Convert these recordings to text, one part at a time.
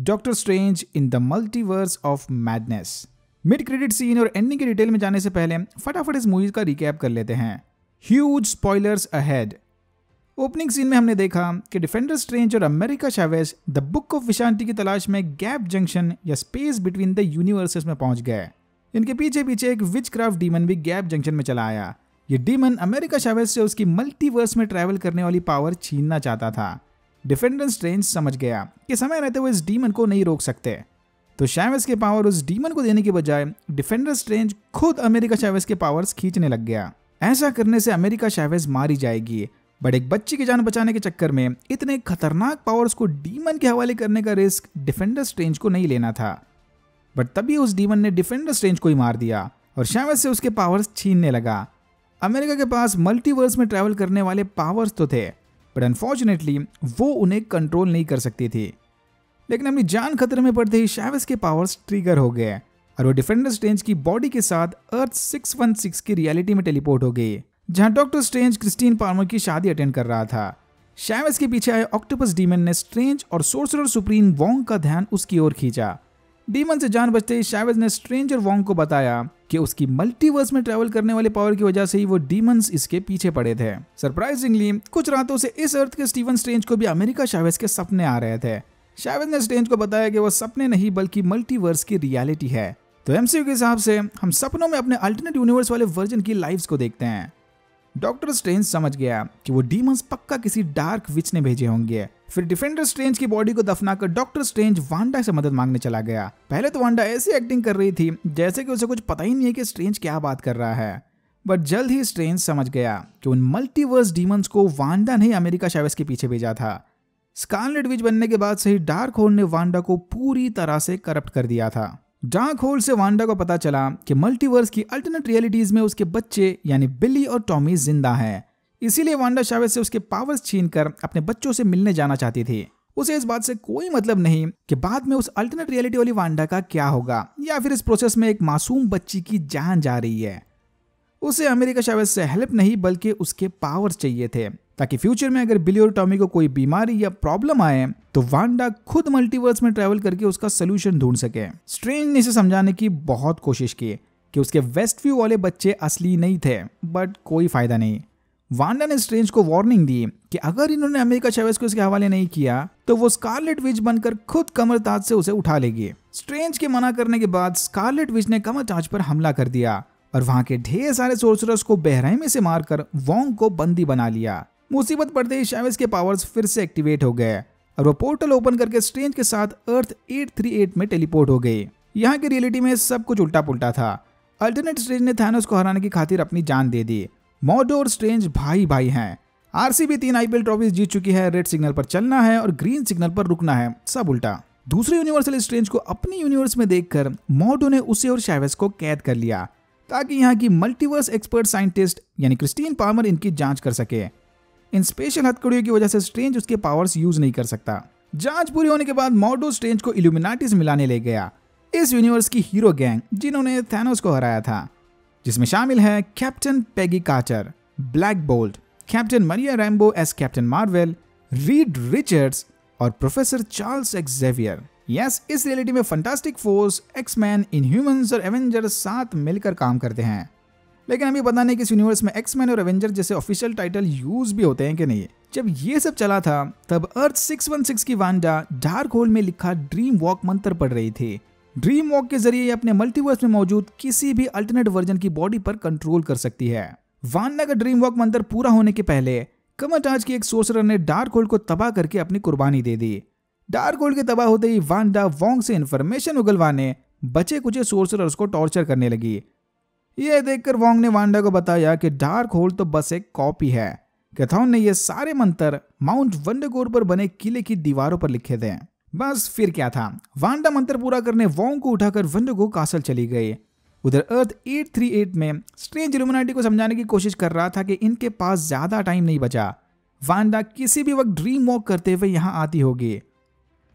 Doctor Strange in the Multiverse of Madness mid credit scene और ending की detail में जाने से पहले फटाफट इस मूवी का रिकैप कर लेते हैं। Huge spoilers ahead opening scene में हमने देखा कि डिफेंडर स्ट्रेंज और America Chavez the Book of Vishanti की तलाश में गैप जंक्शन या स्पेस बिटवीन द यूनिवर्सेस में पहुँच गए। इनके पीछे पीछे एक विच क्राफ्ट डीमन भी गैप जंक्शन में चला आया। ये डीमन अमेरिका शावेज से उसकी मल्टीवर्स में ट्रैवल करने वाली पावर छीनना चाहता था। डिफेंडर स्ट्रेंज समझ गया कि समय रहते हुए इस डीमन को नहीं रोक सकते। तो शैवेस के पावर उस डीमन को देने के बजाय डिफेंडर स्ट्रेंज खुद अमेरिका शैवेस के पावर्स खींचने लग गया। ऐसा करने से अमेरिका शैवेस मारी जाएगी। बट एक बच्ची की जान बचाने के चक्कर में इतने खतरनाक पावर्स को डीमन के हवाले करने का रिस्क डिफेंडर स्ट्रेंज को नहीं लेना था। बट तभी उस डीमन ने डिफेंडर स्ट्रेंज को ही मार दिया और शैवेस से उसके पावर्स छीनने लगा। अमेरिका के पास मल्टीवर्स में ट्रैवल करने वाले पावर्स तो थे। बट अनफॉर्चुनेटली वो उन्हें कंट्रोल नहीं कर सकती थी। लेकिन अपनी जान खतरे में पड़ते ही शैवस के पावर्स ट्रिगर हो गए और वो डिफेंडर स्ट्रेंज की बॉडी के साथ अर्थ 616 की रियलिटी में टेलीपोर्ट हो गई जहाँ डॉक्टर स्ट्रेंज क्रिस्टीन पार्मर की शादी अटेंड कर रहा था। शैवस के पीछे आए ऑक्टोपस डीमन ने स्ट्रेंज और सोर्सरर सुप्रीम वोंग का ध्यान उसकी ओर खींचा। डीमन से जान बचते ही शैवेज ने स्ट्रेंज और वोंग को बताया कि उसकी मल्टीवर्स में ट्रैवल करने वाले पावर की वजह से ही वो डीमंस इसके पीछे पड़े थे। सरप्राइजिंगली कुछ रातों से इस अर्थ के स्टीवन स्ट्रेंज को भी अमेरिका शावेज के सपने आ रहे थे। शावेज ने स्ट्रेंज को बताया कि वो सपने नहीं, बल्कि मल्टीवर्स की रियलिटी है। तो एमसीयू के हिसाब से हम सपनों में अपने अल्टरनेट यूनिवर्स वाले वर्जन की लाइव्स को देखते हैं। डॉक्टर स्ट्रेंज समझ गया कि वो डीमंस पक्का किसी डार्क विच ने भेजे होंगे। फिर डिफेंडर स्ट्रेंज की बॉडी को दफनाकर डॉक्टर स्ट्रेंज वांडा से मदद मांगने चला गया। पहले तो वांडा ऐसी एक्टिंग कर रही थी, जैसे कि उसे कुछ पता ही नहीं है कि स्ट्रेंज क्या बात कर रहा है। बट जल्द ही स्ट्रेंज समझ गया कि उन मल्टीवर्स डीमंस को वांडा ने अमेरिका शावेस के पीछे भेजा था। स्कारलेट विच बनने के बाद से ही डार्क होल ने वांडा को पूरी तरह से करप्ट कर दिया था। डार्क होल से वांडा को पता चला कि मल्टीवर्स की अल्टरनेट रियलिटीज में उसके बच्चे, यानी बिल्ली और टॉमी ज़िंदा हैं। इसीलिए वांडा शावेज से उसके पावर्स छीनकर अपने बच्चों से मिलने जाना चाहती थी। उसे इस बात से कोई मतलब नहीं कि बाद में उस अल्टरनेट रियलिटी वाली वांडा का क्या होगा, या फिर इस प्रोसेस में एक मासूम बच्ची की जान जा रही है। उसे अमेरिका शावेज से हेल्प नहीं, बल्कि उसके पावर्स चाहिए थे, ताकि फ्यूचर में अगर बिली और टॉमी को कोई बीमारी या प्रॉब्लम आए तो वांडा खुद मल्टीवर्स में ट्रेवल करके उसका सोल्यूशन ढूंढ सके। स्ट्रेंज ने इसे समझाने की बहुत कोशिश की कि उसके वेस्ट व्यू वाले बच्चे असली नहीं थे बट कोई फ़ायदा नहीं। वांडा ने स्ट्रेंज को वार्निंग दी कि अगर इन्होंने अमेरिका चैवेज को इसके हवाले नहीं किया तो वो स्कारलेट विच बनकर खुद कमर ताज से उसे उठा लेगी। स्ट्रेंज के मना करने के बाद स्कारलेट विच ने कमर ताज पर हमला कर दिया और वहाँ के ढेर सारे सोर्सरस को बहरहमी से मारकर वोंग को बंदी बना लिया। मुसीबत पड़ते ही शैवेज के पावर्स फिर से एक्टिवेट हो गए और वो पोर्टल ओपन करके स्ट्रेंज के साथ अर्थ 838 में टेलीपोर्ट हो गई यहाँ की रियलिटी में सब कुछ उल्टा पुल्टा था। अल्टरनेट स्ट्रेंज ने थैनोस को हराने की खातिर अपनी जान दे दी। मॉडो और स्ट्रेंज भाई भाई हैं। आरसीबी तीन आईपीएल ट्रॉफीज जीत चुकी है, रेड सिग्नल पर चलना है और ग्रीन सिग्नल पर रुकना है। सब उल्टा। दूसरे यूनिवर्सल स्ट्रेंज को अपनी यूनिवर्स में देखकर मॉडो ने उसे और शैवेस को कैद कर लिया, ताकि यहाँ की मल्टीवर्स एक्सपर्ट साइंटिस्ट यानी क्रिस्टीन पार्मर इनकी जाँच कर सके। इन स्पेशल हथकड़ियों की वजह से स्ट्रेंज उसके पावर्स यूज़ नहीं कर सकता। जाँच पूरी होने के बाद मॉडो स्ट्रेंज को इल्यूमिनाटिस मिलाने ले गया। इस यूनिवर्स की हीरो गैंग, जिन्होंने थैनोस को हराया था। जिसमें शामिल है Captain Peggy Carter, Black Bolt, Captain Maria Rambeau as Captain Marvel, Reed Richards और प्रोफेसर चार्ल्स एक्जेवियर। यस इस रियलिटी में Fantastic Four X Men Inhumans और एवेंजर्स साथ मिलकर काम करते हैं। लेकिन अभी पता नहीं कि इस यूनिवर्स में एक्समैन और एवेंजर जैसे ऑफिशियल टाइटल यूज़ भी होते हैं कि नहीं। जब ये सब चला था, तब अर्थ 616 की वांडा डार्क होल में लिखा ड्रीम वॉक मंत्र पढ़ रही थी। ड्रीम वॉक के ज़रिए अपने मल्टीवर्स में मौजूद किसी भी अल्टरनेट वर्जन की बॉडी पर कंट्रोल कर सकती है। वांडा का ड्रीम वॉक मंत्र पूरा होने के पहले कमटाज की एक सोर्सर ने डार्क होल को तबाह करके अपनी कुर्बानी दे दी। डार्क होल के तबाह होते ही वांडा वोंग से इंफॉर्मेशन उगलवाने बचे कुछ सोर्सरर्स को टॉर्चर करने लगी। यह देखकर वोंग ने वांडा को बताया कि डार्क होल तो बस एक कॉपी है। कैथॉन ने यह सारे मंत्र माउंट वंडगोर पर बने किले की दीवारों पर लिखे थे। बस फिर क्या था? वांडा मंत्र पूरा करने वोंग को उठाकर वंडगो कासल चली गई। उधर अर्थ 838 में स्ट्रेंज इल्यूमिनाटी को समझाने की कोशिश कर रहा था कि इनके पास ज़्यादा टाइम नहीं बचा। वांडा किसी भी वक्त ड्रीम वॉक करते हुए यहाँ आती होगी।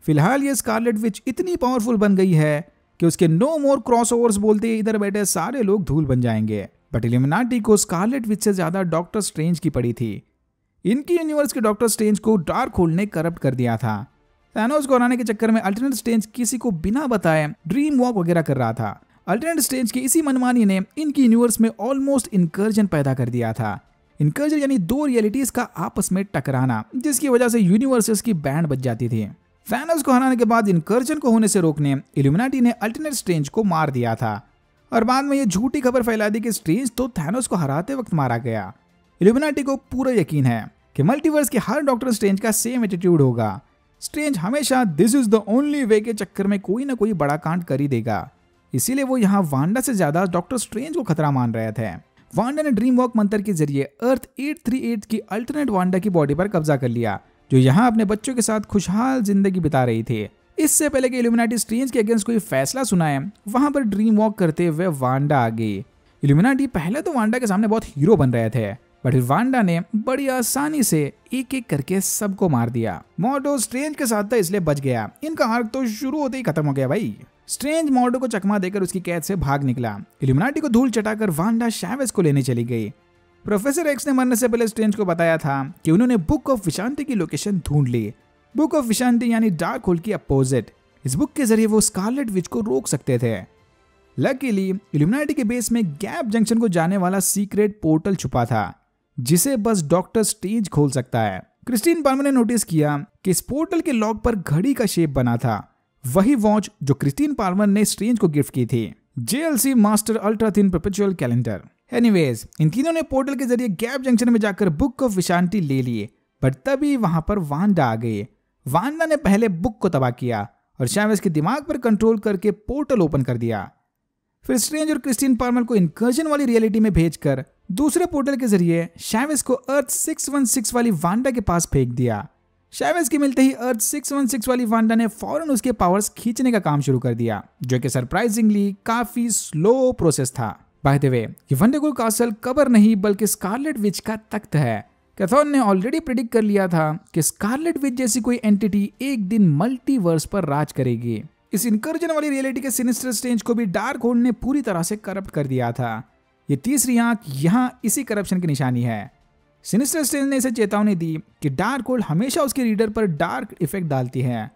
फ़िलहाल ये स्कारलेट विच इतनी पावरफुल बन गई है कि उसके नो मोर क्रॉस बोलते इधर बैठे सारे लोग धूल बन जाएँगे। बट इल्यूमिनाटी को स्कारलेट विच से ज़्यादा डॉक्टर स्ट्रेंज की पड़ी थी। इनकी यूनिवर्स के डॉक्टर स्ट्रेंज को डार्क होल ने करप्ट कर दिया था। थैनोस को हराने के चक्कर में अल्टरनेट स्टेज किसी को बिना बताए ड्रीम वॉक वगैरह कर रहा था। अल्टरनेट स्टेज की इसी मनमानी ने इनकी यूनिवर्स में ऑलमोस्ट इनकर्जन पैदा कर दिया था। इनकर्जन यानी दो रियलिटीज का आपस में टकराना, जिसकी वजह से यूनिवर्सेस की बैंड बच जाती थी। फैनस को हराने के बाद इनकर्जन को होने से रोकने इल्यूमिनाटी ने अल्टरनेट स्ट्रेंज को मार दिया था। और बाद में ये झूठी खबर फैला दी कि स्ट्रेंज तो थैनोस को हराते वक्त मारा गया। इल्यूमिनाटी को पूरा यकीन है कि मल्टीवर्स के हर डॉक्टर स्ट्रेंज का सेम एटीट्यूड होगा। स्ट्रेंज हमेशा this is the only way के चक्कर में कोई ना कोई बड़ा कांड कर ही देगा। इसीलिए वो यहाँ वांडा से ज़्यादा डॉक्टर स्ट्रेंज को खतरा मान रहे थे। वांडा ने ड्रीम वॉक मंत्र के ज़रिए अर्थ 838 की अल्टरनेट वांडा की बॉडी पर कब्जा कर लिया, जो यहाँ अपने बच्चों के साथ खुशहाल ज़िंदगी बिता रही थी। इससे पहले कि इल्यूमिनाटी स्ट्रेंज के अगेंस्ट कोई फैसला सुनाए, वहाँ पर ड्रीम वॉक करते हुए वांडा आ गई। इल्यूमिनाटी पहले तो वांडा के सामने बहुत हीरो बन रहे थे। बट फिर वांडा ने बड़ी आसानी से एक एक करके सबको मार दिया। मोटो स्ट्रेंज के साथ था, इसलिए बच गया। इनका आर्क तो शुरू होते ही खत्म हो गया भाई। स्ट्रेंज मोटो को चकमा देकर उसकी कैद से भाग निकला। इल्यूमिनाटी को धूल चटाकर वांडा शैवेज को लेने चली गई। प्रोफेसर एक्स ने मरने से पहले स्ट्रेंज को बताया था कि उन्होंने बुक ऑफ़ विशांति की लोकेशन ढूंढ ली। बुक ऑफ़ विशांति यानी डार्क होल की अपोजिट। इस बुक के ज़रिए वो स्कारलेट विच को रोक सकते थे। लकीली, इल्यूमिनाटी के बेस में गैप जंक्शन को जाने वाला सीक्रेट पोर्टल छुपा था। जिसे बस डॉक्टर स्टेज खोल सकता है। क्रिस्टीन पार्मर ने नोटिस किया कि इस पोर्टल के लॉक पर घड़ी का शेप बना था। वही वॉच जो क्रिस्टीन पार्मर ने स्ट्रेंज को गिफ्ट की थी। JLC master ultra thin perpetual calendar. Anyways, इन तीनों ने पोर्टल के ज़रिए गैप जंक्शन में जाकर बुक ऑफ़ विशांति ले लिए, बट तभी वहाँ पर वांडा आ गई। वांडा ने पहले बुक को तबाह किया और शैवेज के दिमाग पर कंट्रोल करके पोर्टल ओपन कर दिया। फिर स्ट्रेंज और क्रिस्टीन पार्मर को इनकर्जन वाली रियलिटी में भेजकर दूसरे पोर्टल के ज़रिए शैवेज को अर्थ 616 वाली वांडा के पास फेंक दिया। शैवेज के मिलते ही अर्थ 616 वाली वांडा ने फ़ौरन उसके पावर्स खींचने का काम शुरू कर दिया, जो कि सरप्राइजिंगली काफ़ी स्लो प्रोसेस था। बाय द वे ये वंडरगुल कासल कबर नहीं, बल्कि स्कारलेट विच का तख्त है। कैथोन ने ऑलरेडी प्रिडिक्ट कर लिया था कि स्कारलेट विच जैसी कोई एंटिटी एक दिन मल्टीवर्स पर राज करेगी। इस इनकर्जन वाली रियलिटी के सिनिस्टर स्टेज को भी डार्क होल्ड ने पूरी तरह से करप्ट कर दिया था। ये तीसरी आँख यहाँ इसी करप्शन की निशानी है। सिनिस्टर स्टेज ने इसे चेतावनी दी कि डार्क होल्ड हमेशा उसके रीडर पर डार्क इफ़ेक्ट डालती है।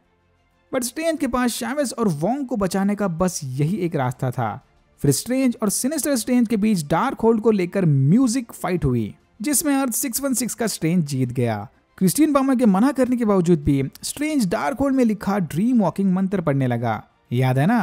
बट स्ट्रेंज के पास शैवेज और वोंग को बचाने का बस यही एक रास्ता था। फिर स्ट्रेंज और सिनिस्टर स्ट्रेंज के बीच डार्क होल्ड को लेकर म्यूज़िक फाइट हुई, जिसमें अर्थ 616 का स्ट्रेंज जीत गया। क्रिस्टीन बामर के मना करने के बावजूद भी स्ट्रेंज डार्क होल्ड में लिखा ड्रीम वॉकिंग मंत्र पढ़ने लगा। याद है ना?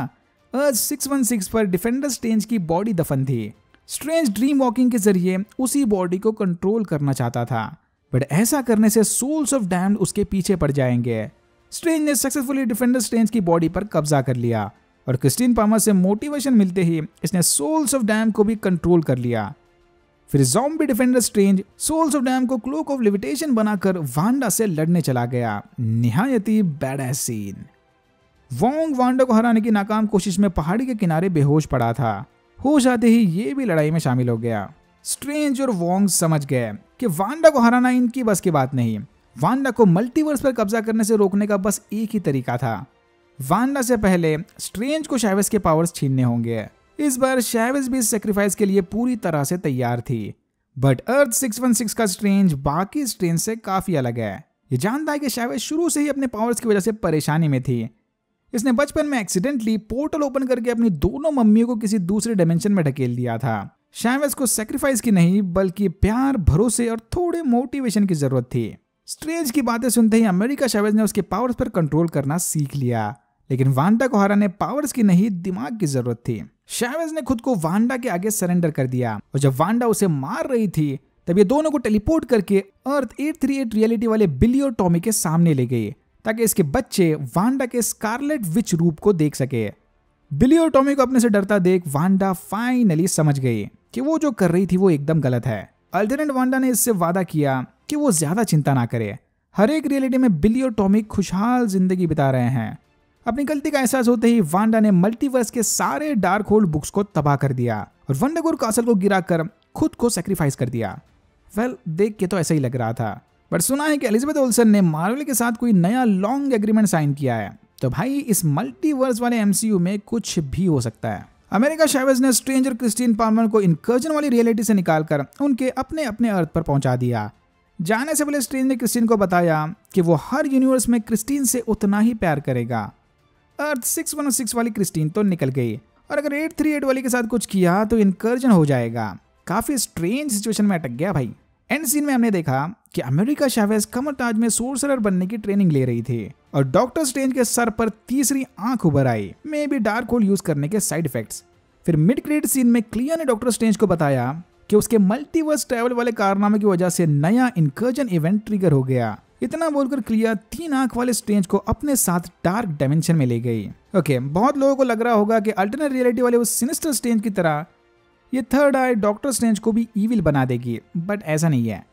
अर्थ 616 पर डिफेंडर स्ट्रेंज की बॉडी दफन थी। स्ट्रेंज ड्रीम वॉकिंग के ज़रिए उसी बॉडी को कंट्रोल करना चाहता था। बट ऐसा करने से सोल्स ऑफ़ डैम्ड उसके पीछे पड़ जाएँगे। स्ट्रेंज ने सक्सेसफुली डिफेंडर स्ट्रेंज की बॉडी पर कब्जा कर लिया और क्रिस्टीन पामर से मोटिवेशन मिलते ही इसने सोल्स ऑफ़ डैम को भी कंट्रोल कर लिया। फिर zombie defender Strange souls of damned को क्लोक ऑफ़ लिविटेशन बनाकर वांडा से लड़ने चला गया। निहायत ही बैड सीन। वोंग वांडा को हराने की नाकाम कोशिश में पहाड़ी के किनारे बेहोश पड़ा था। होश आते ही ये भी लड़ाई में शामिल हो गया। स्ट्रेंज और वोंग समझ गए कि वांडा को हराना इनकी बस की बात नहीं। वांडा को मल्टीवर्स पर कब्जा करने से रोकने का बस एक ही तरीका था। वांडा से पहले स्ट्रेंज को शैवेज के पावर्स छीनने होंगे। इस बार शैवेज भी सेक्रीफाइस के लिए पूरी तरह से तैयार थी। बट अर्थ 616 का स्ट्रेंज बाकी स्ट्रेंज से काफ़ी अलग है। ये जानता है कि शैवेज शुरू से ही अपने पावर्स की वजह से परेशानी में थी। इसने बचपन में एक्सीडेंटली पोर्टल ओपन करके अपनी दोनों मम्मियों को किसी दूसरे डायमेंशन में ढकेल दिया था। शैवेज को सेक्रीफाइस की नहीं, बल्कि प्यार, भरोसे और थोड़े मोटिवेशन की ज़रूरत थी। स्ट्रेंज की बातें सुनते ही अमेरिका शैवेज ने उसके पावर्स पर कंट्रोल करना सीख लिया। लेकिन वांडा को हराने पावर्स की नहीं, दिमाग की ज़रूरत थी। शैवेज ने खुद को वांडा के आगे सरेंडर कर दिया और जब वांडा उसे मार रही थी, तब ये दोनों को टेलीपोर्ट करके अर्थ 838 रियलिटी वाले बिली और टॉमी के सामने ले गए ताकि इसके बच्चे वांडा के स्कारलेट विच रूप को देख सके। बिली और टॉमी को अपने से डरता देख वांडा फाइनली समझ गई कि वो जो कर रही थी वो एकदम गलत है। अल्टरनेट वांडा ने इससे वादा किया कि वो ज़्यादा चिंता ना करे। हर एक रियलिटी में बिली और टॉमी खुशहाल ज़िंदगी बिता रहे हैं। अपनी गलती का एहसास होते ही वांडा ने मल्टीवर्स के सारे डार्क होल्ड बुक्स को तबाह कर दिया और वंडरगोर कासल को गिराकर खुद को सेक्रीफाइस कर दिया। वेल well, देख के तो ऐसा ही लग रहा था। बट सुना है कि एलिजाबेथ ओल्सन ने मार्वल के साथ कोई नया लॉन्ग एग्रीमेंट साइन किया है। तो भाई, इस मल्टीवर्स वाले एमसीयू में कुछ भी हो सकता है। अमेरिका शेवेज ने स्ट्रेंजर क्रिस्टीन पार्मर को इनकर्जन वाली रियलिटी से निकालकर उनके अपने अपने अर्थ पर पहुँचा दिया। जाने से पहले स्ट्रेंज ने क्रिस्टीन को बताया कि वो हर यूनिवर्स में क्रिस्टीन से उतना ही प्यार करेगा। अर्थ सिक्स वन सिक्स वाली क्रिस्टीन तो निकल गई। और अगर एट थ्री एट वाली के साथ कुछ किया तो इनकर्जन हो जाएगा। काफ़ी स्ट्रेंज सिचुएशन में अटक गया भाई। एंड सीन में हमने देखा कि अमेरिका शावेज कमरताज में सोर्सरर बनने की ट्रेनिंग ले रही थी और डॉक्टर स्ट्रेंज के सर पर तीसरी आँख उभर आई। Maybe dark hole use करने के साइड इफेक्ट्स फिर मिड क्रेडिट सीन में क्लियर ने डॉक्टर स्ट्रेंज को बताया कि उसके मल्टीवर्स ट्रैवल वाले कारनामे की वजह से नया इनकर्जन इवेंट ट्रिगर हो गया। इतना बोलकर क्लिया तीन आँख वाले स्ट्रेंज को अपने साथ डार्क डायमेंशन में ले गई। ओके okay, बहुत लोगों को लग रहा होगा कि अल्टरनेट रियलिटी वाले उस सिनिस्टर स्ट्रेंज की तरह ये थर्ड आई डॉक्टर स्ट्रेंज को भी ईविल बना देगी बट ऐसा नहीं है।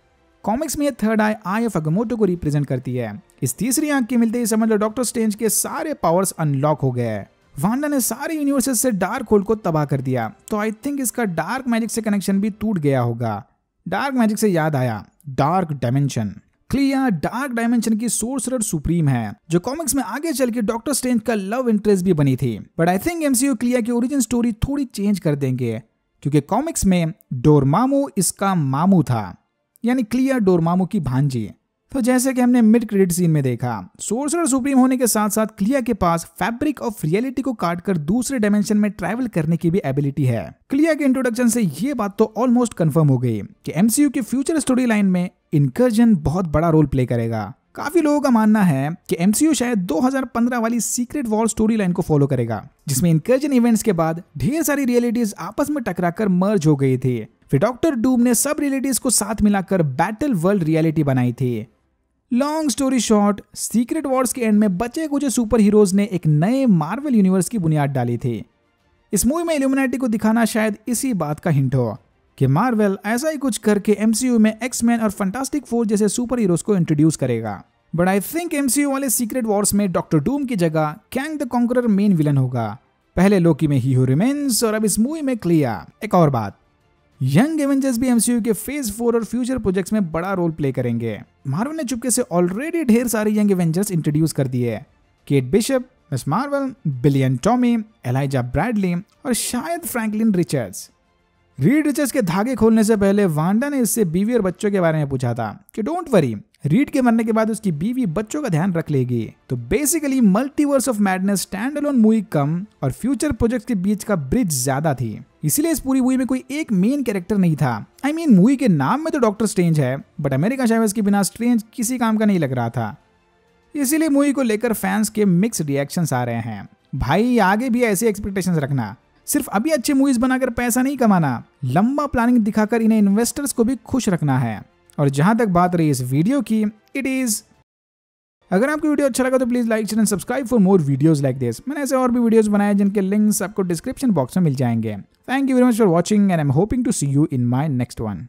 कॉमिक्स में थर्ड आई आई ऑफ़ अगमोटो को रिप्रेजेंट करती है। इस तीसरी आँख के मिलते ही समझ लो डॉक्टर स्ट्रेंज के सारे पावर्स अनलॉक हो गए वांडा ने सारे यूनिवर्सेस से डार्क होल को तबाह कर दिया तो आई थिंक इसका डार्क मैजिक से कनेक्शन भी टूट गया होगा। डार्क मैजिक से याद आया। Dark dimension Clea dark dimension की सोर्सरर सुप्रीम है, जो कॉमिक्स में आगे चल के डॉक्टर स्ट्रेंज का लव इंटरेस्ट भी बनी थी। But I think MCU Clea की ओरिजिन स्टोरी थोड़ी चेंज कर देंगे। क्योंकि कॉमिक्स में डोरमामू इसका मामू था, यानी क्लियर डोरमामू की भांजी। तो जैसे कि हमने मिड क्रेडिट सीन में देखा सोर्सर सुप्रीम होने के साथ साथ क्लिया के पास फैब्रिक ऑफ़ रियलिटी को काटकर दूसरे डायमेंशन में ट्रैवल करने की भी एबिलिटी है। क्लिया के इंट्रोडक्शन से ये बात तो ऑलमोस्ट कंफर्म हो गई कि एमसीयू के फ्यूचर स्टोरी लाइन में इनकर्जन बहुत बड़ा रोल प्ले करेगा। काफ़ी लोगों का मानना है कि एमसीयू शायद 2015 वाली सीक्रेट वॉर स्टोरी लाइन को फॉलो करेगा, जिसमें इनकर्जन इवेंट्स के बाद ढेर सारी रियलिटीज आपस में टकराकर मर्ज हो गई थी। फिर डॉक्टर डूम ने सब रियलिटीज को साथ मिलाकर बैटल वर्ल्ड रियलिटी बनाई थी। Long story short secret wars के एंड में बचे कुछ सुपर हीरोज ने एक नए मार्वल यूनिवर्स की बुनियाद डाली थी। इस मूवी में इल्यूमिनाटी को दिखाना शायद इसी बात का हिंट हो। कि मार्वल ऐसा ही कुछ करके एमसीयू में एक्समैन और फंटास्टिक फोर जैसे सुपर हीरोज को इंट्रोड्यूस करेगा। बट आई थिंक एमसीयू वाले सीक्रेट वॉर्स में डॉक्टर डूम की जगह Kang the Conqueror main villain होगा। पहले लोकी में ही रिमेन्स और अब इस मूवी में क्लिया एक और बात। यंग एवेंजर्स भी एमसीयू के फ़ेज़ फोर और फ्यूचर प्रोजेक्ट्स में बड़ा रोल प्ले करेंगे। मार्वल ने चुपके से ऑलरेडी ढेर सारे यंग एवेंजर्स इंट्रोड्यूस कर दिए। Kate Bishop Miss Marvel billion Tommy Eliza Bradley और शायद फ्रैंकलिन रिचर्ड्स रीड रिचर्ड्स के धागे खोलने से पहले वांडा ने इससे बीवी और बच्चों के बारे में पूछा था कि डोंट वरी रीड के मरने के बाद उसकी बीवी बच्चों का ध्यान रख लेगी। तो basically multiverse of madness standalone movie कम और फ्यूचर प्रोजेक्ट के बीच का ब्रिज ज़्यादा थी। इसलिए इस पूरी मूवी में कोई एक मेन कैरेक्टर नहीं था। आई मीन मूवी के नाम में तो डॉक्टर स्ट्रेंज है बट अमेरिका शावेज के बिना स्ट्रेंज किसी काम का नहीं लग रहा था। इसीलिए मूवी को लेकर फैंस के मिक्स रिएक्शन आ रहे हैं। भाई, आगे भी ऐसे एक्सपेक्टेशंस रखना। सिर्फ़ अभी अच्छी मूवीज़ बनाकर पैसा नहीं कमाना, लंबा प्लानिंग दिखाकर इन्हें इन्वेस्टर्स को भी खुश रखना है। और जहाँ तक बात रही इस वीडियो की इट इज़ अगर आपको वीडियो अच्छा लगा तो please like share and subscribe for more videos like this मैंने ऐसे और भी वीडियोस बनाए जिनके लिंक्स आपको डिस्क्रिप्शन बॉक्स में मिल जाएँगे। Thank you very much for watching and I am hoping to see you in my next one